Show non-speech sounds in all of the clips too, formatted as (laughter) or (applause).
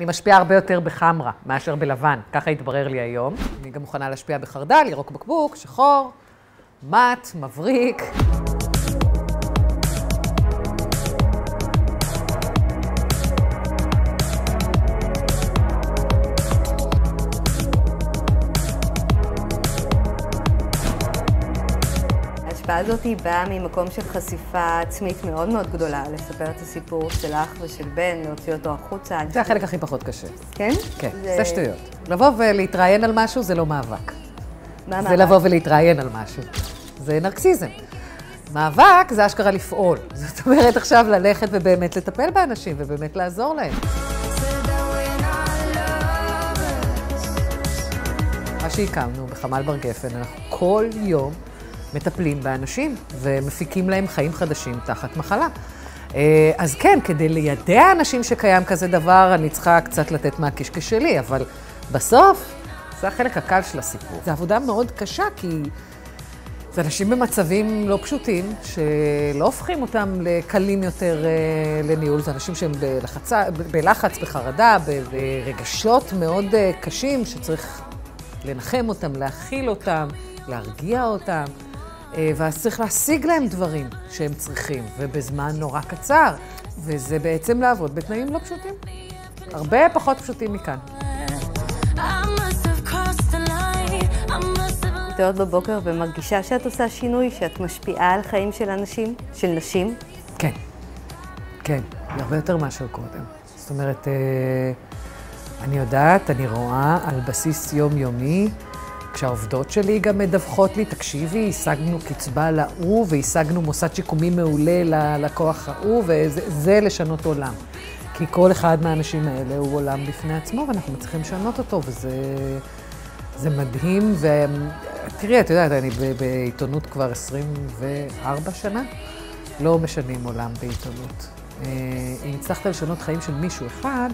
אני משפיעה הרבה יותר בחמרה מאשר בלבן, ככה התברר לי היום. אני גם מוכנה להשפיע בחרדל, ירוק בקבוק, שחור, מת, מבריק. ההשפעה הזאת היא באה ממקום של חשיפה עצמית מאוד מאוד גדולה, לספר את הסיפור שלך ושל בן, להוציא אותו החוצה. זה החלק הכי פחות קשה. כן? כן, זה שטויות. לבוא ולהתראיין על משהו זה לא מאבק. מה זה המאבק? לבוא ולהתראיין על משהו. זה נרקסיזם. מאבק זה אשכרה לפעול. (laughs) זאת אומרת עכשיו ללכת ובאמת לטפל באנשים ובאמת לעזור להם. מה שהקמנו בחמ"ל בר גפן, אנחנו כל יום מטפלים באנשים ומפיקים להם חיים חדשים תחת מחלה. אה, אז כן, כדי לידע אנשים שקיים כזה דבר, אני צריכה קצת לתת מהקישקע שלי, אבל בסוף זה החלק הקל של הסיפור. זו עבודה מאוד קשה, כי זה אנשים במצבים לא פשוטים, שלא הופכים אותם לקלים יותר אה, לניהול. זה אנשים שהם בלחצה, בלחץ, בחרדה, ברגשות מאוד אה, קשים, שצריך לנחם אותם, להכיל אותם, להרגיע אותם. אה, ואז צריך להשיג להם דברים שהם צריכים, ובזמן נורא קצר. וזה בעצם לעבוד בתנאים לא פשוטים. הרבה פחות פשוטים מכאן. מתעוררת בבוקר ומרגישה שאת עושה שינוי, שאת משפיעה על חיים של אנשים, של נשים. כן, כן, הרבה יותר מאשר קודם. זאת אומרת, אה, אני יודעת, אני רואה על בסיס יומיומי, כשהעובדות שלי גם מדווחות לי, תקשיבי, השגנו קצבה להוא והשגנו מוסד שיקומי מעולה ללקוח ההוא, וזה זה לשנות עולם. כי כל אחד מהאנשים האלה הוא עולם בפני עצמו, ואנחנו צריכים לשנות אותו, וזה זה מדהים. ותראי, את יודעת, אני בעיתונות כבר 24 שנה. לא משנים עולם בעיתונות. אה, אם הצלחת לשנות חיים של מישהו אחד,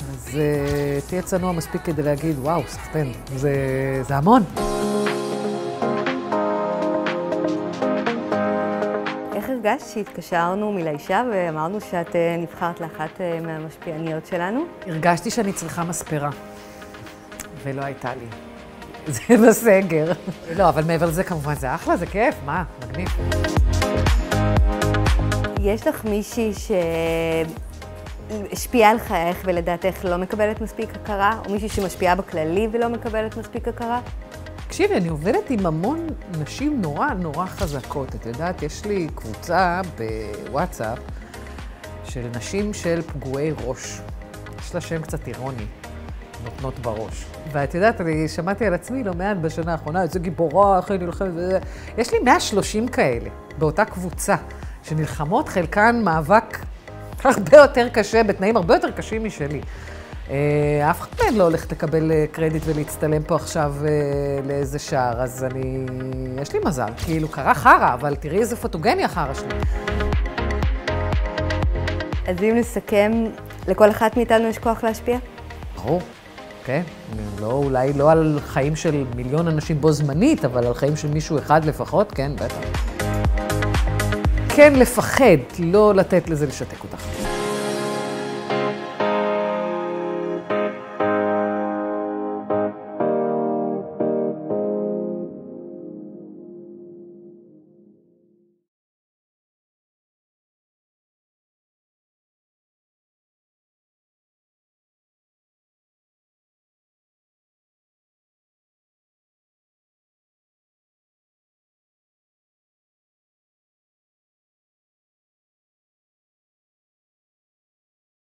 אז אה, תהיה צנוע מספיק כדי להגיד, וואו, סחטיין, זה, זה המון. איך הרגשת שהתקשרנו מלאישה ואמרנו שאת אה, נבחרת לאחת אה, מהמשפיעניות שלנו? הרגשתי שאני צריכה מספרה, ולא הייתה לי. (laughs) זה בסגר. לא, אבל מעבר לזה, כמובן, זה אחלה, זה כיף, מה, מגניב. יש לך מישהי שהשפיעה על חייך ולדעתך לא מקבלת מספיק הכרה, או מישהי שמשפיעה בכללי ולא מקבלת מספיק הכרה? תקשיבי, אני עובדת עם המון נשים נורא נורא חזקות. את יודעת, יש לי קבוצה בוואטסאפ של נשים של פגועי ראש. יש לה שם קצת אירוני, נותנות בראש. ואת יודעת, אני שמעתי על עצמי לא מעט בשנה האחרונה, איזה גיבורה, איך היא נלחמת וזה. יש לי 130 כאלה באותה קבוצה, שנלחמות חלקן מאבק הרבה יותר קשה, בתנאים הרבה יותר קשים משלי. אה, אף אחד מהן לא הולך לקבל אה, קרדיט ולהצטלם פה עכשיו אה, לאיזה שער, אז אני... יש לי מזל. כאילו, קרה חרא, אבל תראי איזה פוטוגני החרא שלי. אז אם נסכם, לכל אחת מאיתנו יש כוח להשפיע? ברור, כן. לא, אולי לא על חיים של מיליון אנשים בו זמנית, אבל על חיים של מישהו אחד לפחות, כן, בטח. כן לפחד, לא לתת לזה לשתק אותך.